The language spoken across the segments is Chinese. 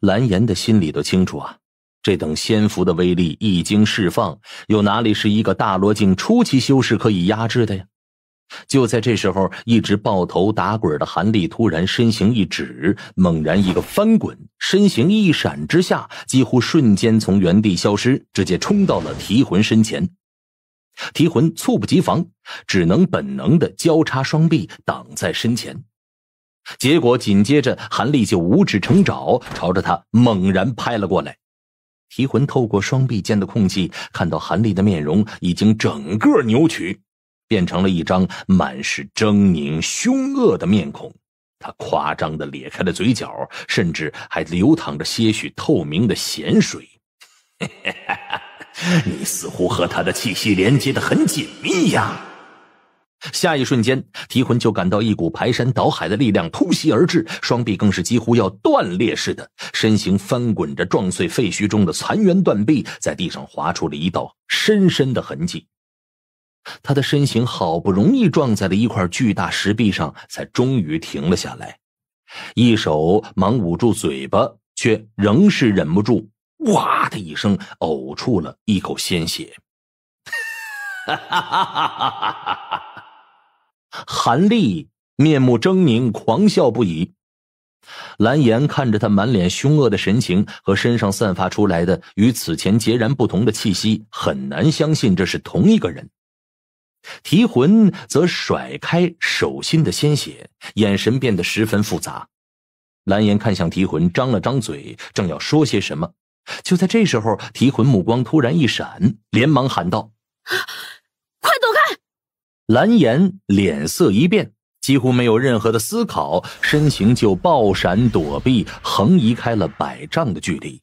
蓝颜的心里都清楚啊，这等仙符的威力一经释放，又哪里是一个大罗境初期修士可以压制的呀？就在这时候，一直抱头打滚的韩立突然身形一指，猛然一个翻滚，身形一闪之下，几乎瞬间从原地消失，直接冲到了提魂身前。提魂猝不及防，只能本能的交叉双臂挡在身前。结果紧接着，韩立就五指成爪，朝着他猛然拍了过来。提魂透过双臂间的空隙，看到韩立的面容已经整个扭曲，变成了一张满是狰狞凶恶的面孔。他夸张的咧开了嘴角，甚至还流淌着些许透明的咸水。你似乎和他的气息连接的很紧密呀！下一瞬间，提魂就感到一股排山倒海的力量突袭而至，双臂更是几乎要断裂似的，身形翻滚着撞碎废墟中的残垣断壁，在地上划出了一道深深的痕迹。他的身形好不容易撞在了一块巨大石壁上，才终于停了下来，一手忙捂住嘴巴，却仍是忍不住。哇的一声，呕出了一口鲜血。哈哈哈哈哈哈！韩立面目狰狞，狂笑不已。蓝颜看着他满脸凶恶的神情和身上散发出来的与此前截然不同的气息，很难相信这是同一个人。提魂则甩开手心的鲜血，眼神变得十分复杂。蓝颜看向提魂，张了张嘴，正要说些什么。就在这时候，提魂目光突然一闪，连忙喊道：“！”蓝颜脸色一变，几乎没有任何的思考，身形就爆闪躲避，横移开了百丈的距离。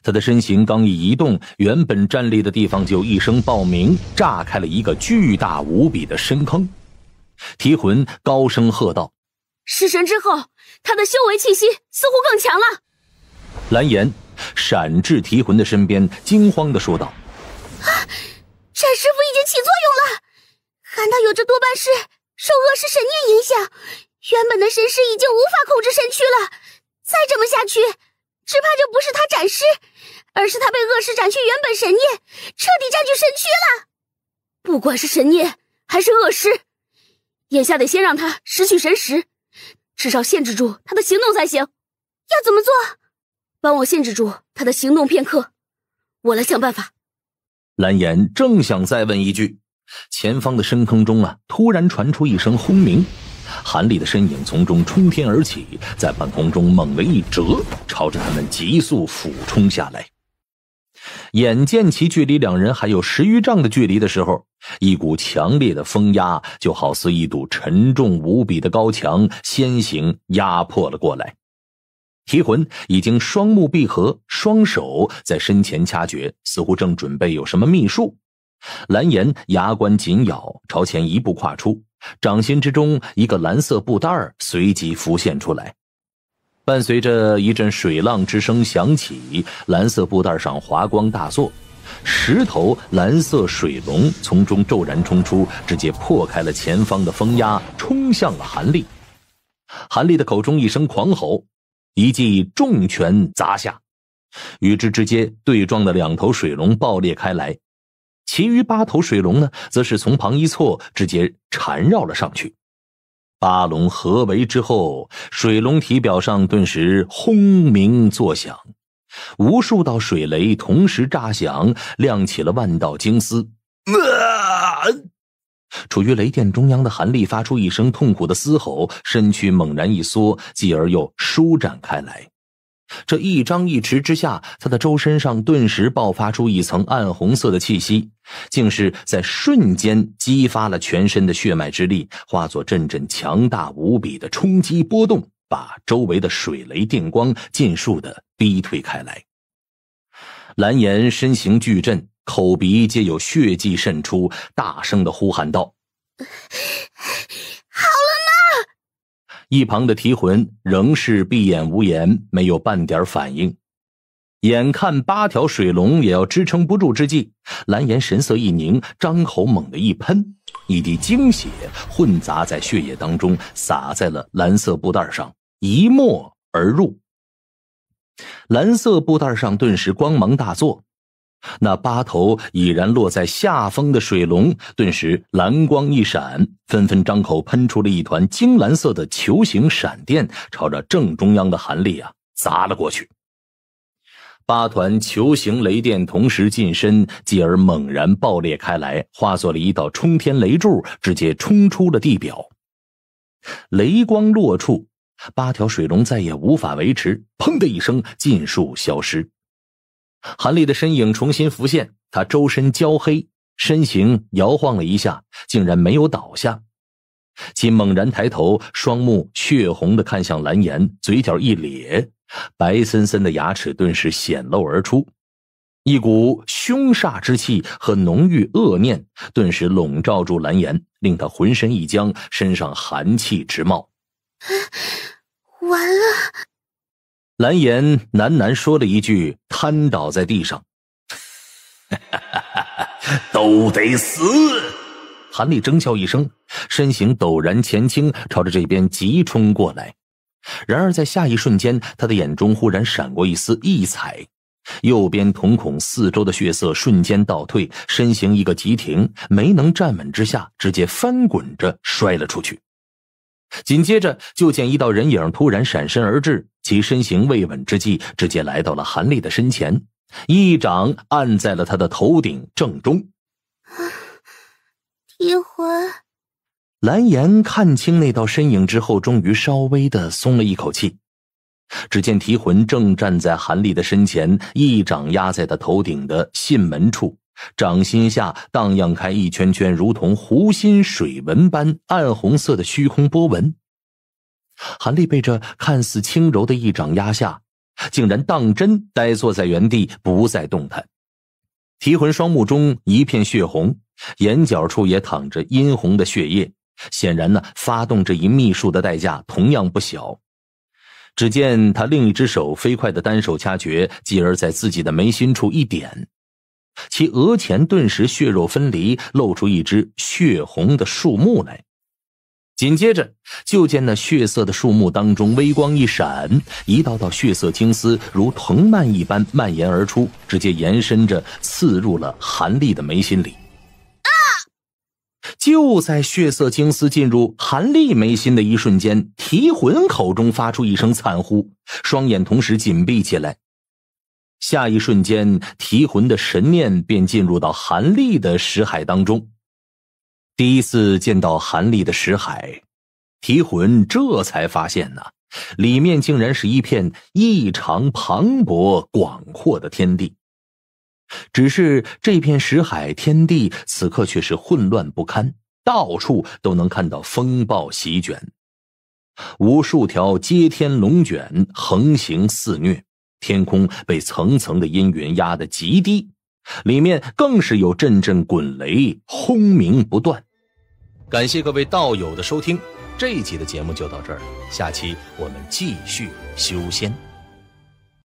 他的身形刚一移动，原本站立的地方就一声爆鸣，炸开了一个巨大无比的深坑。提魂高声喝道：“失神之后，他的修为气息似乎更强了。”蓝颜。闪至提魂的身边，惊慌的说道：“啊，战师傅已经起作用了！难道有这多半是受恶尸神念影响，原本的神识已经无法控制身躯了。再这么下去，只怕就不是他斩尸，而是他被恶尸斩去原本神念，彻底占据身躯了。不管是神念还是恶尸，眼下得先让他失去神识，至少限制住他的行动才行。要怎么做？”帮我限制住他的行动片刻，我来想办法。蓝颜正想再问一句，前方的深坑中啊，突然传出一声轰鸣，韩立的身影从中冲天而起，在半空中猛地一折，朝着他们急速俯冲下来。眼见其距离两人还有十余丈的距离的时候，一股强烈的风压，就好似一堵沉重无比的高墙，先行压迫了过来。提魂已经双目闭合，双手在身前掐诀，似乎正准备有什么秘术。蓝颜牙关紧咬，朝前一步跨出，掌心之中一个蓝色布袋随即浮现出来，伴随着一阵水浪之声响起，蓝色布袋上华光大作，十头蓝色水龙从中骤然冲出，直接破开了前方的风压，冲向了韩立。韩立的口中一声狂吼。一记重拳砸下，与之直接对撞的两头水龙爆裂开来，其余八头水龙呢，则是从旁一错，直接缠绕了上去。八龙合围之后，水龙体表上顿时轰鸣作响，无数道水雷同时炸响，亮起了万道金丝。啊处于雷电中央的韩立发出一声痛苦的嘶吼，身躯猛然一缩，继而又舒展开来。这一张一弛之下，他的周身上顿时爆发出一层暗红色的气息，竟是在瞬间激发了全身的血脉之力，化作阵阵强大无比的冲击波动，把周围的水雷电光尽数的逼退开来。蓝颜身形巨震。口鼻皆有血迹渗出，大声的呼喊道：“好了？”一旁的提魂仍是闭眼无言，没有半点反应。眼看八条水龙也要支撑不住之际，蓝颜神色一凝，张口猛地一喷，一滴精血混杂在血液当中，洒在了蓝色布袋上，一没而入。蓝色布袋上顿时光芒大作，那八头已然落在下风的水龙顿时蓝光一闪，纷纷张口喷出了一团金蓝色的球形闪电，朝着正中央的韩立啊砸了过去。八团球形雷电同时近身，继而猛然爆裂开来，化作了一道冲天雷柱，直接冲出了地表。雷光落处，八条水龙再也无法维持，砰的一声，尽数消失。韩立的身影重新浮现，他周身焦黑，身形摇晃了一下，竟然没有倒下。其猛然抬头，双目血红的看向蓝颜，嘴角一咧。白森森的牙齿顿时显露而出，一股凶煞之气和浓郁恶念顿时笼罩住蓝颜，令他浑身一僵，身上寒气直冒。完了！蓝颜喃喃说了一句，瘫倒在地上。都得死！韩立争笑一声，身形陡然前倾，朝着这边急冲过来。然而，在下一瞬间，他的眼中忽然闪过一丝异彩，右边瞳孔四周的血色瞬间倒退，身形一个急停，没能站稳之下，直接翻滚着摔了出去。紧接着，就见一道人影突然闪身而至，其身形未稳之际，直接来到了韩立的身前，一掌按在了他的头顶正中。提魂。蓝颜看清那道身影之后，终于稍微的松了一口气。只见提魂正站在韩立的身前，一掌压在他头顶的囟门处，掌心下荡漾开一圈圈如同湖心水纹般暗红色的虚空波纹。韩立被这看似轻柔的一掌压下，竟然当真呆坐在原地，不再动弹。提魂双目中一片血红，眼角处也淌着殷红的血液。显然呢，发动这一秘术的代价同样不小。只见他另一只手飞快的单手掐诀，继而在自己的眉心处一点，其额前顿时血肉分离，露出一只血红的树木来。紧接着，就见那血色的树木当中微光一闪，一道道血色青丝如藤蔓一般蔓延而出，直接延伸着刺入了韩立的眉心里。啊就在血色青丝进入韩立眉心的一瞬间，提魂口中发出一声惨呼，双眼同时紧闭起来。下一瞬间，提魂的神念便进入到韩立的识海当中。第一次见到韩立的识海，提魂这才发现呐，里面竟然是一片异常磅礴广阔的天地。只是这片石海天地此刻却是混乱不堪，到处都能看到风暴席卷，无数条接天龙卷横行肆虐，天空被层层的阴云压得极低，里面更是有阵阵滚雷轰鸣不断。感谢各位道友的收听，这一集的节目就到这儿了，下期我们继续修仙。